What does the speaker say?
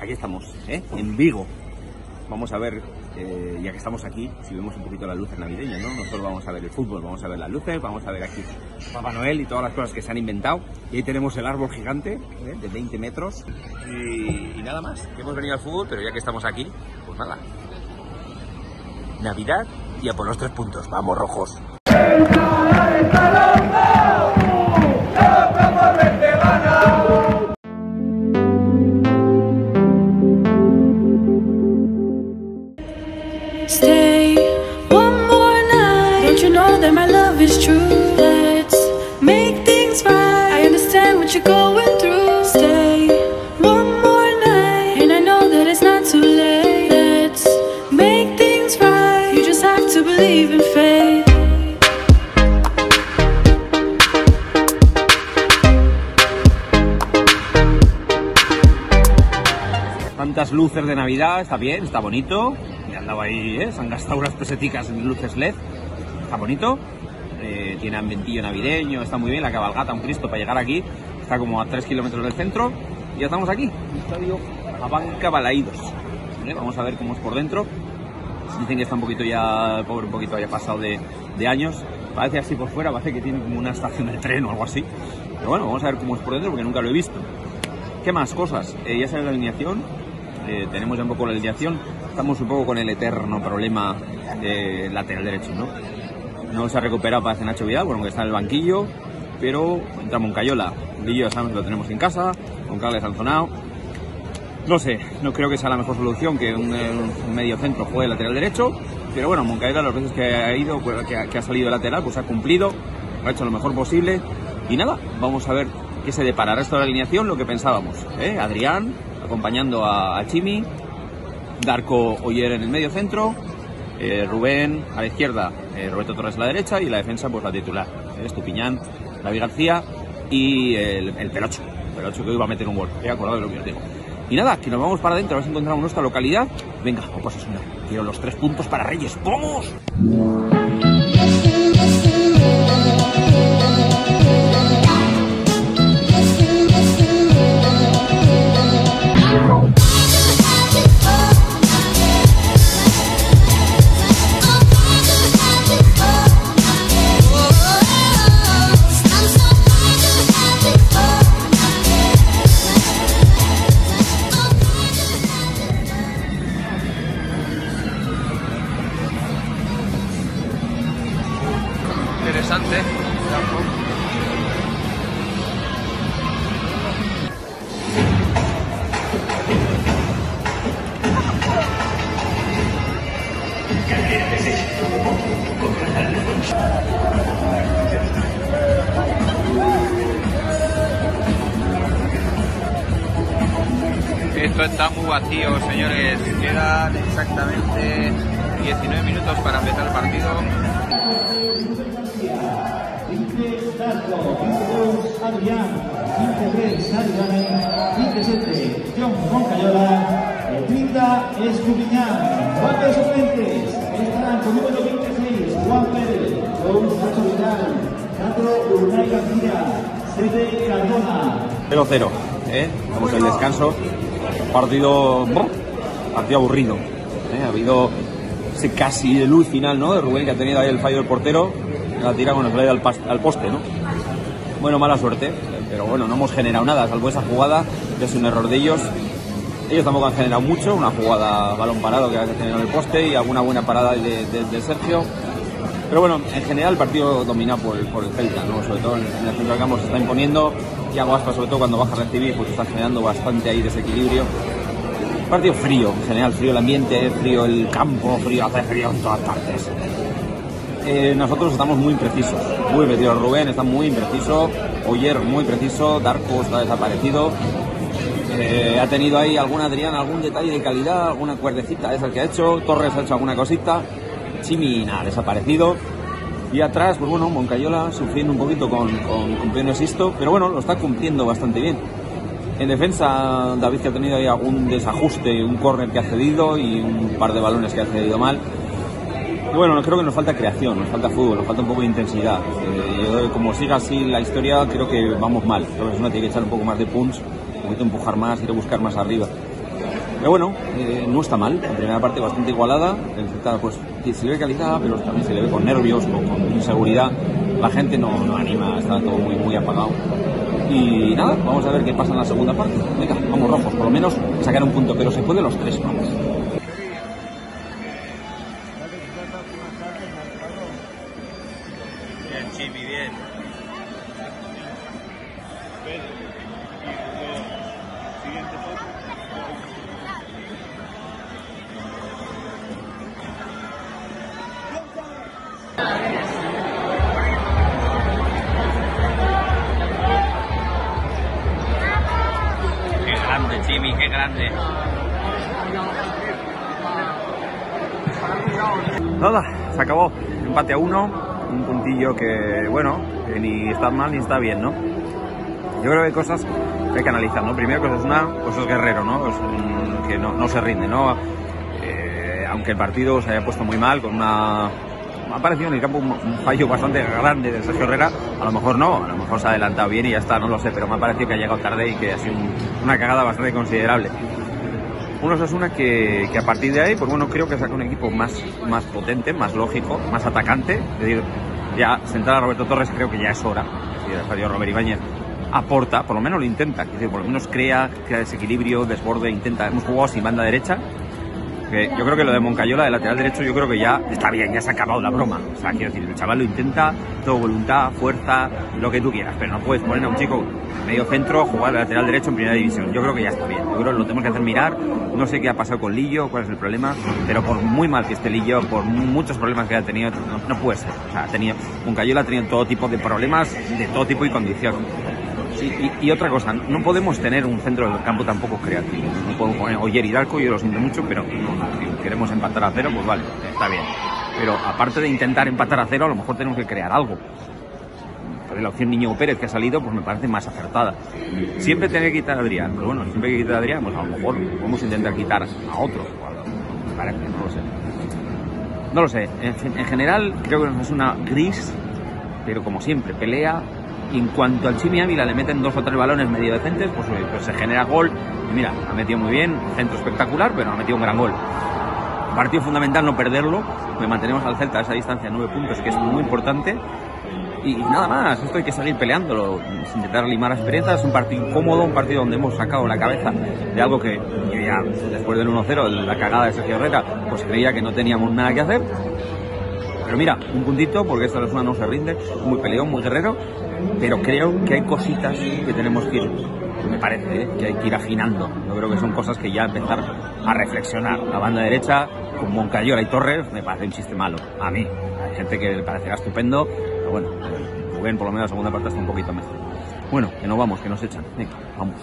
Aquí estamos, ¿eh? en Vigo. Vamos a ver, eh, ya que estamos aquí, si vemos un poquito las luces navideñas, ¿no? No solo vamos a ver el fútbol, vamos a ver las luces, vamos a ver aquí Papá Noel y todas las cosas que se han inventado. Y ahí tenemos el árbol gigante ¿eh? de 20 metros. Y, nada más, hemos venido al fútbol, pero ya que estamos aquí, pues nada. Navidad y a por los tres puntos. Vamos, rojos. Tantas luces de Navidad, está bien, está bonito. Andaba ahí, ¿eh? se han gastado unas peseticas en luces LED. Está bonito. Eh, tiene ambientillo navideño, está muy bien. La cabalgata, un Cristo para llegar aquí. Está como a 3 kilómetros del centro. Y ya estamos aquí. Estadio Abanca Balaídos. ¿Vale? Vamos a ver cómo es por dentro. Dicen que está un poquito ya, pobre un poquito haya pasado de, de años. Parece así por fuera, parece que tiene como una estación de tren o algo así. Pero bueno, vamos a ver cómo es por dentro porque nunca lo he visto. ¿Qué más cosas? Eh, ya sale la alineación. Eh, tenemos ya un poco la alineación. Estamos un poco con el eterno problema de lateral derecho, ¿no? No se ha recuperado para hacer Nacho Vidal, bueno, que está en el banquillo. Pero entra Moncayola. Lillo ya lo tenemos en casa. Con Carles Alzonao. No sé, no creo que sea la mejor solución que un, eh, un medio centro juegue lateral derecho. Pero bueno, Moncayola las veces que ha ido, pues, que, ha, que ha salido lateral, pues ha cumplido. Ha hecho lo mejor posible. Y nada, vamos a ver qué se depara. El resto de la alineación, lo que pensábamos. ¿eh? Adrián acompañando a, a Chimi, Darko Oyer en el medio centro, eh, Rubén a la izquierda, eh, Roberto Torres a la derecha y la defensa pues la titular. ¿eh? Estupiñán, David García y el, el Pelocho. Pelocho que hoy va a meter un gol. He acordado de lo que os digo. Y nada, que nos vamos para adentro, a ver si encontramos nuestra localidad. Venga, pues es una. Quiero los tres puntos para Reyes. ¡Vamos! Esto está muy vacío, señores. Quedan exactamente 19 minutos para empezar el partido. 15 Darko, 22 Adrián, 23 Adrián, 27 John Moncayola, el 30 Escupiñán. Cuatro suplentes están con número 26 Juan Pérez, con Nacho Vidal, 4 Unai García, 7 Cardona, 0-0, ¿eh? Vamos al descanso. Partido, partido aburrido. ¿eh? Ha habido casi de luz final, ¿no? De Rubén que ha tenido ahí el fallo del portero. La tira, ha ido al, al poste, ¿no? Bueno, mala suerte, pero bueno, no hemos generado nada, salvo esa jugada, que es un error de ellos. Ellos tampoco han generado mucho, una jugada balón parado que ha en el poste y alguna buena parada de Sergio. Pero bueno, en general el partido dominado por, por el Celta, ¿no? sobre todo en, el centro del campo se está imponiendo y Aspa sobre todo cuando baja a recibir pues está generando bastante ahí desequilibrio. Partido frío, en general frío el ambiente, frío el campo, frío, hace frío en todas partes. Eh, nosotros estamos muy imprecisos, muy imprecisos. Rubén está muy impreciso, Oyer muy preciso, Darko está desaparecido. Eh, ha tenido ahí algún Adrián, algún detalle de calidad, alguna cuerdecita esa que ha hecho, Torres ha hecho alguna cosita, Chimi nada, desaparecido. Y atrás, pues bueno, Moncayola sufriendo un poquito con, con, con Pino Sisto, pero bueno, lo está cumpliendo bastante bien. En defensa, David que ha tenido ahí algún desajuste, un córner que ha cedido y un par de balones que ha cedido mal. Bueno, creo que nos falta creación, nos falta fútbol, nos falta un poco de intensidad. Eh, como siga así la historia, creo que vamos mal. Creo que tiene que echar un poco más de punch, un poquito empujar más, ir a buscar más arriba. Pero bueno, eh, no está mal. La primera parte bastante igualada. El Celta, pues, se le ve calidad, pero también se le ve con nervios, con, con inseguridad. La gente no, anima, está todo muy, muy apagado. Y nada, vamos a ver qué pasa en la segunda parte. Venga, vamos rojos, por lo menos sacar un punto, pero se puede los tres, vamos. Bien, Chimi, bien. Se acabó. Empate a uno, un puntillo que, bueno, que ni está mal ni está bien, ¿no? Yo creo que hay cosas que hay que analizar, ¿no? Primero que es una, pues es guerrero, ¿no? Es que no, no se rinde, ¿no? Eh, aunque el partido se haya puesto muy mal, con una... Ha parecido en el campo un, fallo bastante grande de Sergio Herrera. A lo mejor no, a lo mejor se ha adelantado bien y ya está, no lo sé, pero me ha parecido que ha llegado tarde y que ha sido un- una cagada bastante considerable. Uno es una que, que a partir de ahí, pues bueno, creo que saca un equipo más, más potente, más lógico, más atacante. Es decir, ya sentar a Roberto Torres creo que ya es hora. Es decir, Estadio Robert Ibáñez aporta, por lo menos lo intenta, es decir, por lo menos crea, crea desequilibrio, desborde, intenta. Hemos jugado sin banda derecha. Yo creo que lo de Moncayola, de lateral derecho, yo creo que ya está bien, ya se ha acabado la broma. O sea, quiero decir, el chaval lo intenta, todo voluntad, fuerza, lo que tú quieras, pero no puedes poner a un chico medio centro jugar de lateral derecho en primera división. Yo creo que ya está bien. Yo creo que lo tenemos que hacer mirar. No sé qué ha pasado con Lillo, cuál es el problema, pero por muy mal que esté Lillo, por muchos problemas que haya tenido, no, no puede ser. O sea, ha tenido, Moncayola ha tenido todo tipo de problemas, de todo tipo y condición. Y, otra cosa, no podemos tener un centro del campo tampoco creativo. No podemos poner Oyer y Darko, yo lo siento mucho, pero si queremos empatar a cero, pues vale, está bien. Pero aparte de intentar empatar a cero, a lo mejor tenemos que crear algo. La opción Niño Pérez que ha salido, pues me parece más acertada. Siempre tener que quitar a Adrián, pero bueno, siempre que quitar a Adrián, pues a lo mejor vamos a intentar quitar a otro. Me parece, no lo sé. No lo sé. En, en general, creo que es una gris, pero como siempre, pelea. En cuanto al Chimi Ávila le meten dos o tres balones medio decentes, pues, oye, pues se genera gol. Y mira, ha metido muy bien, centro espectacular, pero ha metido un gran gol. Partido fundamental no perderlo, porque mantenemos al Celta a esa distancia de nueve puntos, que es muy importante. Y, nada más, esto hay que seguir peleándolo, sin intentar limar asperezas. Un partido incómodo, un partido donde hemos sacado la cabeza de algo que yo ya, después del 1-0, la cagada de Sergio Herrera, pues creía que no teníamos nada que hacer. Pero mira, un puntito, porque esta persona no se rinde, muy peleón, muy guerrero, pero creo que hay cositas que tenemos que ir, me parece, ¿eh? que hay que ir afinando. Yo creo que son cosas que ya empezar a reflexionar. La banda derecha, con Moncayola y Torres, me parece un chiste malo. A mí, hay gente que le parecerá estupendo, pero bueno, Rubén por lo menos la segunda parte está un poquito mejor. Bueno, que nos vamos, que nos echan. Venga, vamos.